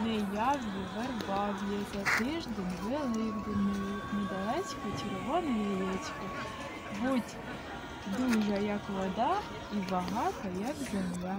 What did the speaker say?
Не неявні верба за тиждень, великдень, недалечко червоне яєчко. Будь дуже, як вода, і багата, як земля.